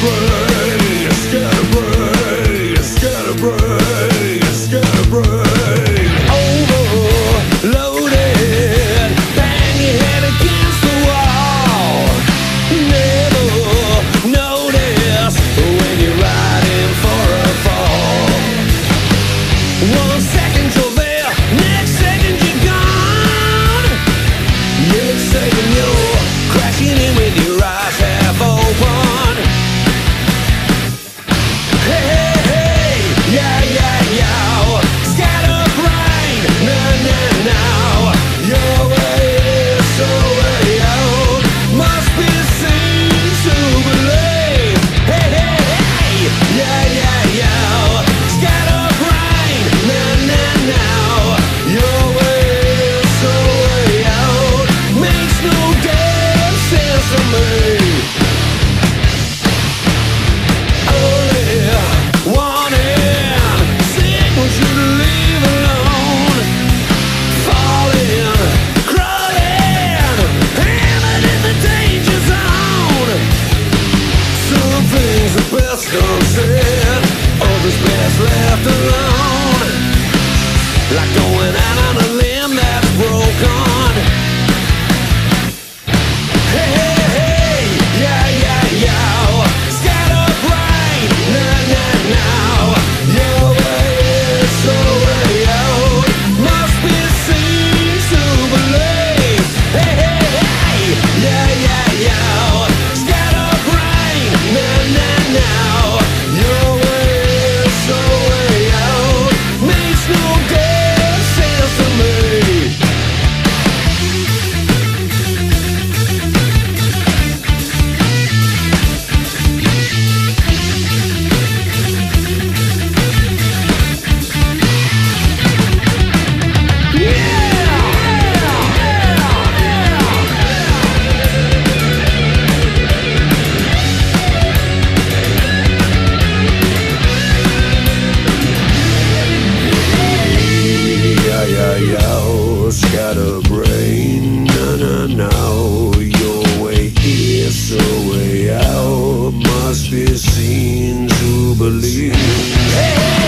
breath after brain. No, no, no, your way is the way out. Must be seen to believe. Hey!